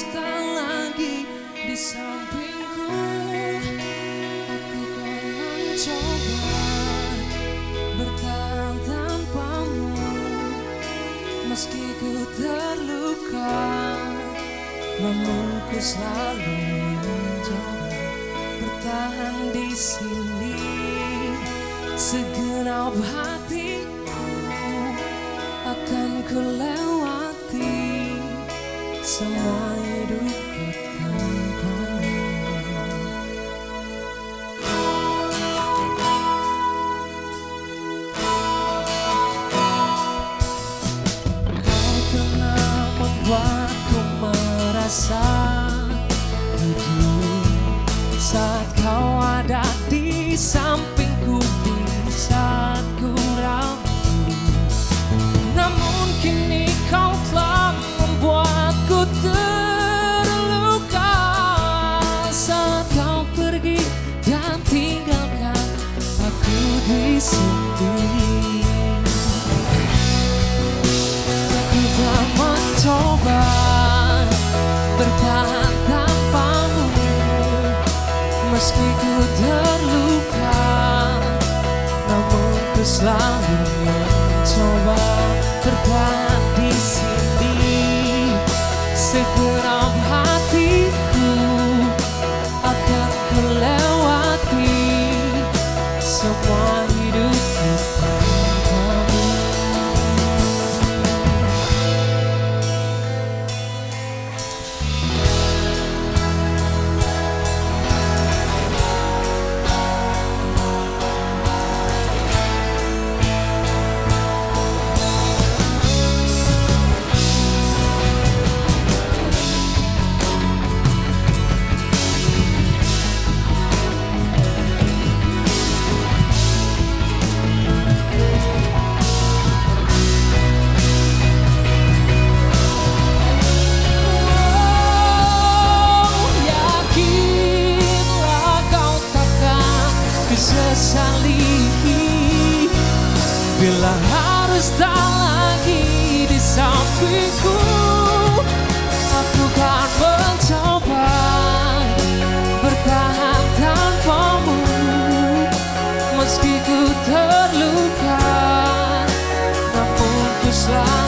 Yesus tak lagi di sampingku. Aku kan coba bertahan tanpamu Meski ku terluka. Namun ku selalu mencoba bertahan di sini. Segenap hatiku akan ku lewati. Semua do. bisa Bila harus tak lagi di sampingku Aku kan mencoba bertahan tanpamu. Meski ku terluka namun ku selalu